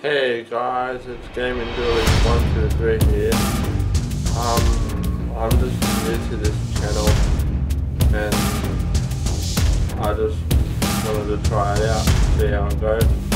Hey guys, it's Gaming Dooley123 here. Um, I'm just new to this channel and I just wanted to try it out, see how it goes.